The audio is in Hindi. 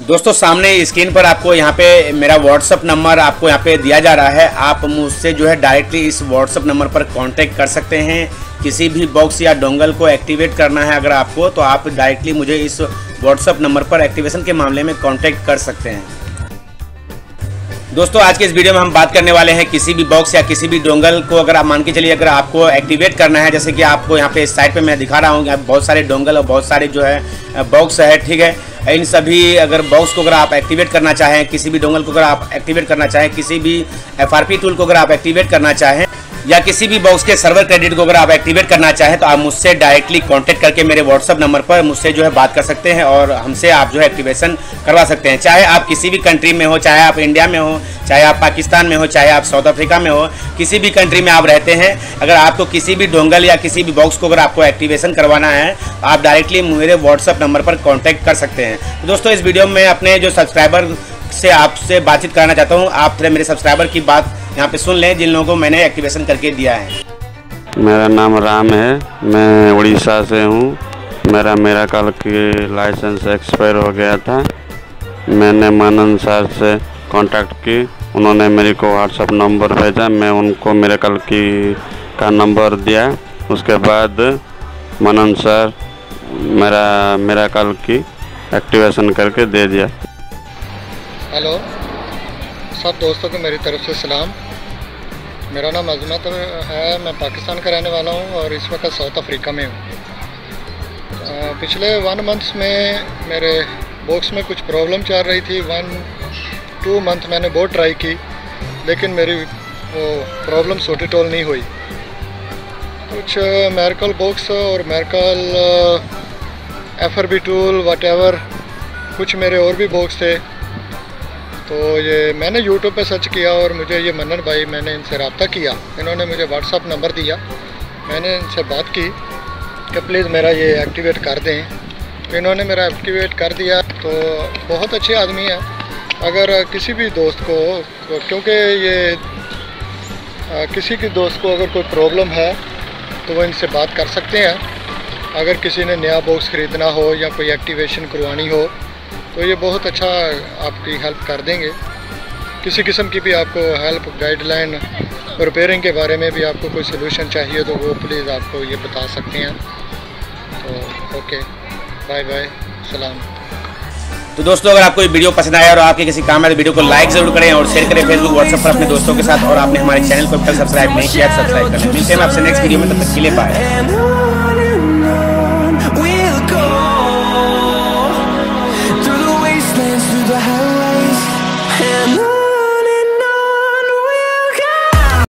दोस्तों, सामने स्क्रीन पर आपको यहाँ पे मेरा व्हाट्सअप नंबर आपको यहाँ पे दिया जा रहा है। आप मुझसे जो है डायरेक्टली इस व्हाट्सअप नंबर पर कांटेक्ट कर सकते हैं। किसी भी बॉक्स या डोंगल को एक्टिवेट करना है अगर आपको तो आप डायरेक्टली मुझे इस व्हाट्सअप नंबर पर एक्टिवेशन के मामले में कॉन्टैक्ट कर सकते हैं। दोस्तों, आज के इस वीडियो में हम बात करने वाले हैं किसी भी बॉक्स या किसी भी डोंगल को। अगर आप मान के चलिए, अगर आपको एक्टिवेट करना है, जैसे कि आपको यहाँ पे इस साइड पे मैं दिखा रहा हूँ बहुत सारे डोंगल और बहुत सारे जो है बॉक्स है, ठीक है? इन सभी अगर बॉक्स को अगर आप एक्टिवेट करना चाहें, किसी भी डोंगल को अगर आप एक्टिवेट करना चाहें, किसी भी एफआरपी टूल को अगर आप एक्टिवेट करना चाहें या किसी भी बॉक्स के सर्वर क्रेडिट को अगर आप एक्टिवेट करना चाहें तो आप मुझसे डायरेक्टली कांटेक्ट करके मेरे व्हाट्सअप नंबर पर मुझसे जो है बात कर सकते हैं और हमसे आप जो है एक्टिवेशन करवा सकते हैं। चाहे आप किसी भी कंट्री में हो, चाहे आप इंडिया में हो, चाहे आप पाकिस्तान में हो, चाहे आप साउथ अफ्रीका में हो, किसी भी कंट्री में आप रहते हैं, अगर आपको किसी भी डोंगल या किसी भी बॉक्स को अगर आपको एक्टिवेशन करवाना है तो आप डायरेक्टली मेरे व्हाट्सअप नंबर पर कॉन्टैक्ट कर सकते हैं। दोस्तों, इस वीडियो में अपने जो सब्सक्राइबर से आपसे बातचीत करना चाहता हूँ। आप थोड़े मेरे सब्सक्राइबर की बात यहाँ पे सुन लें, जिन लोगों को मैंने एक्टिवेशन करके दिया है। मेरा नाम राम है। मैं उड़ीसा से हूँ। मेरा मेरा कल की लाइसेंस एक्सपायर हो गया था। मैंने मानन सर से कांटेक्ट की। उन्होंने मेरे को व्हाट्सअप नंबर भेजा। मैं उनको मेरे कल की, का नंबर दिया। उसके बाद मनन सर मेरा मेरा कल की एक्टिवेशन करके दे दिया। हेलो। सब दोस्तों को मेरी तरफ़ से सलाम। मेरा नाम अजमत है, मैं पाकिस्तान का रहने वाला हूँ और इस वक्त साउथ अफ्रीका में हूँ। पिछले वन मंथ्स में मेरे बॉक्स में कुछ प्रॉब्लम चल रही थी। वन टू मंथ मैंने बहुत ट्राई की, लेकिन मेरी वो प्रॉब्लम सोटी टोल नहीं हुई। कुछ मेरकल बॉक्स और miracle F R B tool what कुछ मेरे और भी बॉक्स थे। तो ये मैंने यूट्यूब पे सर्च किया और मुझे ये मनन भाई, मैंने इनसे रबता किया। इन्होंने मुझे व्हाट्सअप नंबर दिया। मैंने इनसे बात की कि प्लीज़ मेरा ये एक्टिवेट कर दें। तो इन्होंने मेरा एक्टिवेट कर दिया। तो बहुत अच्छे आदमी हैं। अगर किसी भी दोस्त को क्योंकि ये किसी के दोस्त को अगर कोई प्रॉब्लम है तो वो इनसे बात कर सकते हैं। अगर किसी ने नया बॉक्स ख़रीदना हो या कोई एक्टिवेशन करवानी हो तो ये बहुत अच्छा आपकी हेल्प कर देंगे। किसी किस्म की भी आपको हेल्प गाइडलाइन रिपेयरिंग के बारे में भी आपको कोई सोल्यूशन चाहिए तो वो प्लीज़ आपको ये बता सकते हैं। तो ओके बाय बाय सलाम तो दोस्तों, अगर आपको ये वीडियो पसंद आया और आपके किसी काम है तो वीडियो को लाइक ज़रूर करें और शेयर करें फेसबुक व्हाट्सएप पर अपने दोस्तों के साथ और आपने हमारे चैनल को तक सब्सक्राइब नहीं किया सब्सक्राइब कर मिलते हैं आपसे नेक्स्ट वीडियो में, तब तक के लिए पाए heard